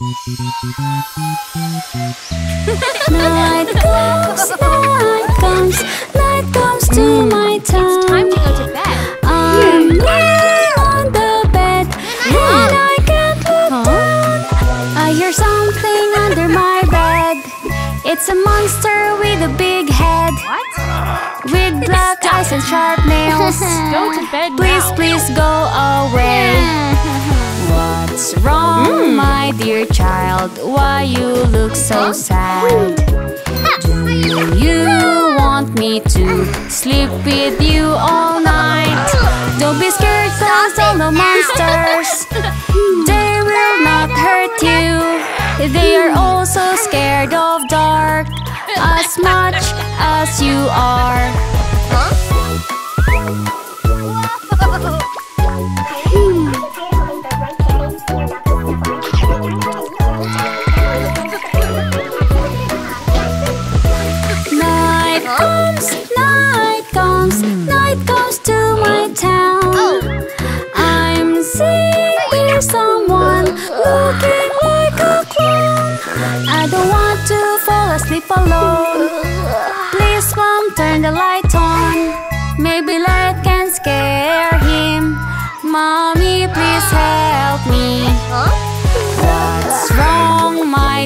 night comes, night comes, night comes to my town. It's time to go to bed. I'm laying on the bed and I can't look down. I hear something under my bed. It's a monster with a big head, What? with black eyes and sharp nails. Go to bed Please, now. please go away. What's wrong, mm. my dear child? Why you look so sad? Do you want me to sleep with you all night? Don't be scared, cause all the monsters they will not hurt you. They are also scared of dark as much as you are.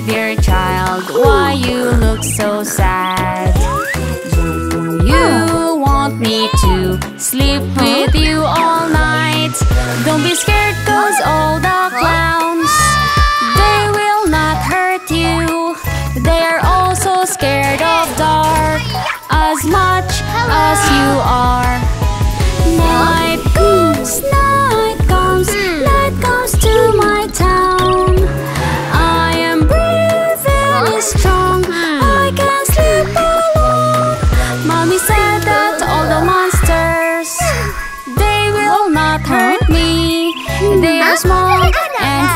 Dear child? Why you look so sad? Do you want me to sleep with you all night? Don't be scared, cause all the clowns they will not hurt you. They are also scared of dark as much as you are.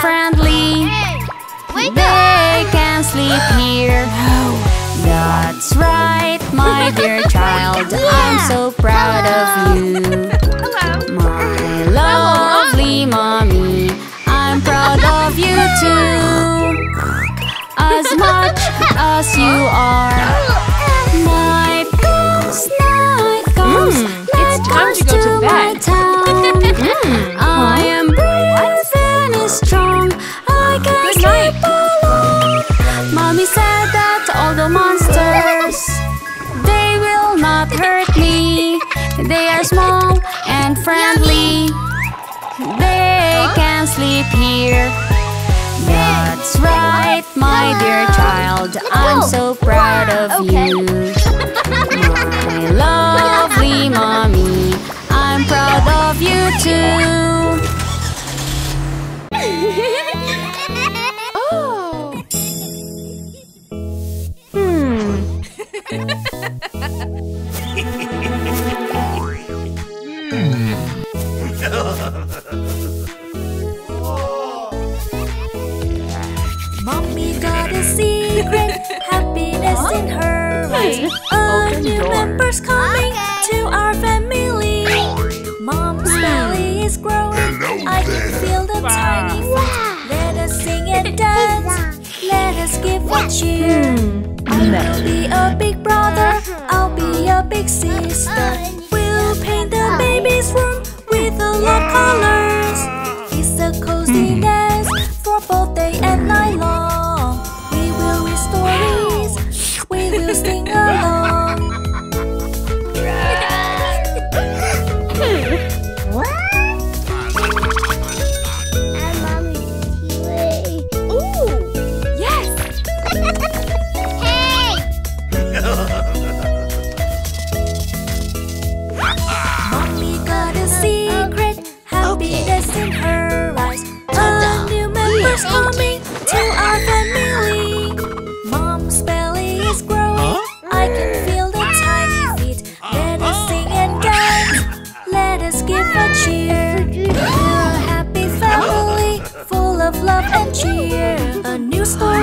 Friendly. They can sleep here. That's right, my dear child. I'm so proud of you. My lovely mommy, I'm proud of you too. As much as you are. Sleep here. That's right, my dear child. I'm so proud of you. My lovely mommy, I'm proud of you too. is growing. I can feel the tiny feet. Let us sing and dance. Let us give a cheer. Hmm. I will be a big brother. Uh-huh. I'll be a big sister. We'll paint the baby's room with a lot of colors. It's a cozy mm-hmm. nest for both day and night long.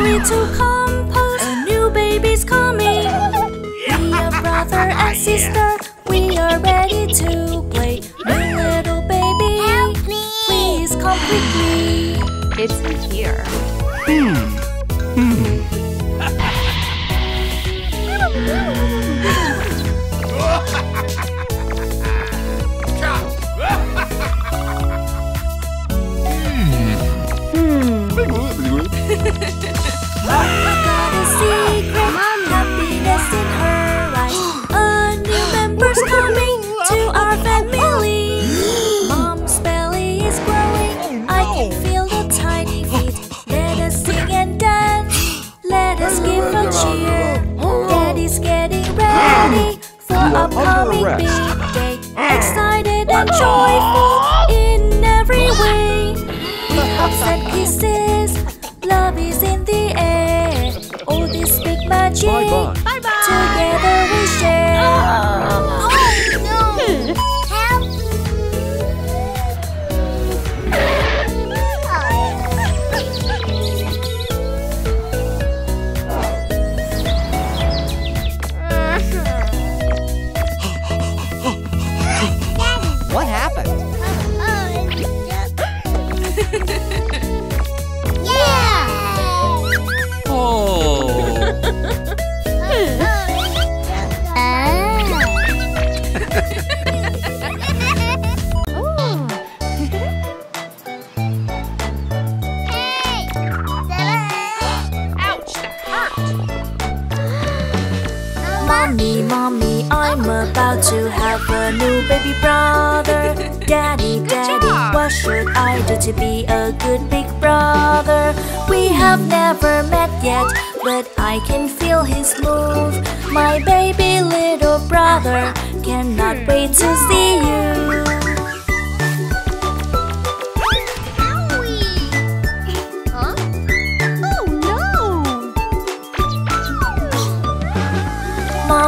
New story to compose. A new baby's coming. We are brother and sister. We are ready to play. New little baby, help me, please come quickly. It's in here. got upcoming big day. Ah. Excited and joyful I'm about to have a new baby brother. Daddy, daddy, what should I do to be a good big brother? We have never met yet, but I can feel his move. My baby little brother cannot wait to see you.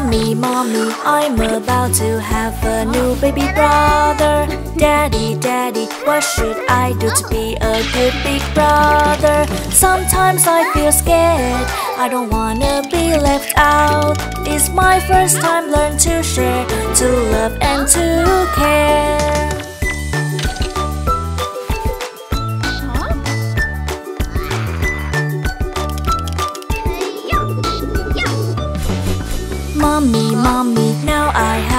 Mommy, mommy, I'm about to have a new baby brother. Daddy, daddy, what should I do to be a good big brother? Sometimes I feel scared, I don't wanna be left out. It's my first time learn to share, to love and to care.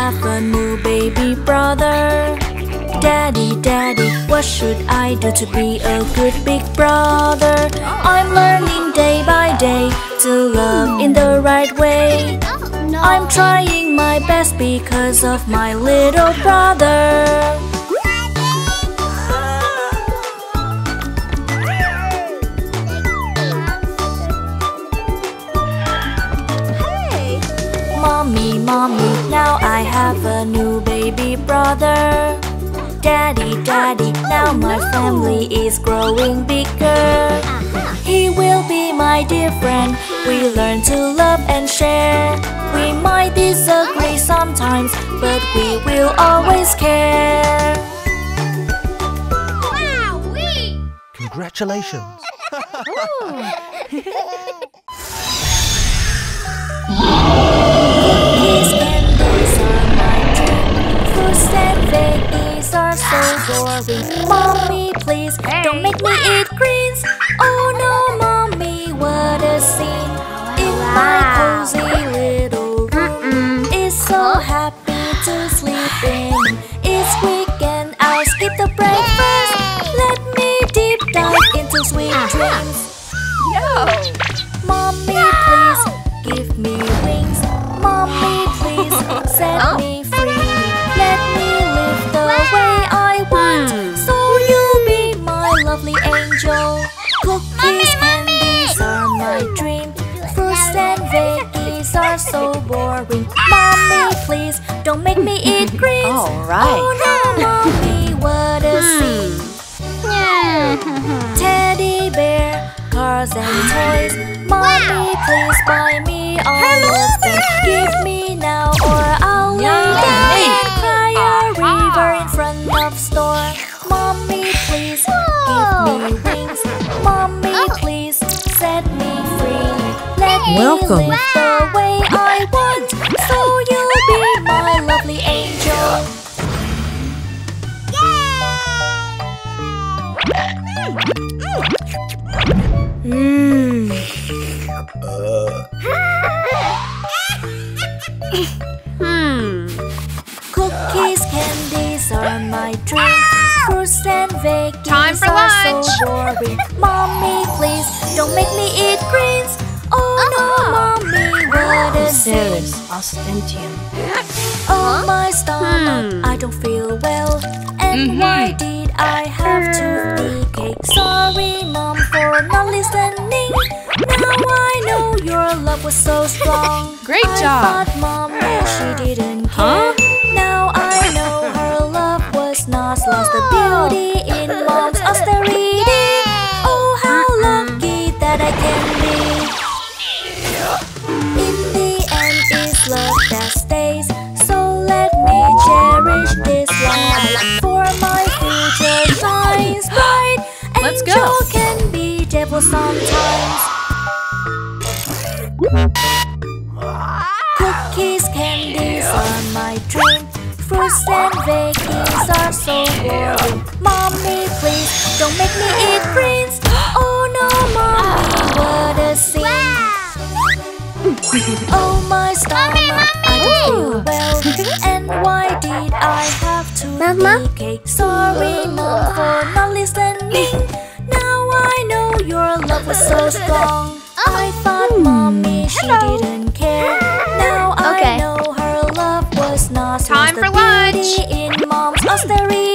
Have a new baby brother. Daddy, daddy, what should I do to be a good big brother? I'm learning day by day to love in the right way. I'm trying my best because of my little brother. Mommy, mommy, now I have a new baby brother. Daddy, daddy, now my oh, family is growing bigger. Uh-huh. He will be my dear friend. We uh-huh. learn to love and share. We might disagree uh-huh. sometimes, but we will always care. Congratulations. Mommy, please don't make me eat greens. Oh no, mommy, what a scene in my cozy little room. It's so happy to sleep in. It's weekend, I'll skip the breakfast. Let me deep dive into sweet dreams. Please don't make me eat greens. All right. Oh no, mommy, what a hmm. scene. Teddy bear, cars and toys. Mommy, please buy me all of them. Give me now, or I'll lay down and cry a river in front of store. Mommy, please give me wings. Mommy, oh. please set me free. Let Welcome. me live the Hmm. Hmm. Cookies, candies are my dream. Fruits and veggies Time for are lunch. so boring. Mommy, please don't make me eat greens. Oh no, mommy, what a sin. ostentium. Oh my stomach, Hmm. I don't feel well. And why did I have to toothache? Sorry, mom, for not listening. Now I know your love was so strong. Great I job. thought mom she didn't care. Now I know her love was not lost Angel can be devil sometimes. Cookies, candies are my dream. Fruits and veggies are so boring. Mommy, please don't make me eat greens. Oh no, mommy, what a sin. Oh my stomach, I don't feel well. And why did I have to Mama? cake? Sorry, mom, for not listening. Your love was so strong. I thought hmm. mommy, she Hello. didn't care. Now okay. I know her love was not Time for lunch. in mom's hmm. austerity.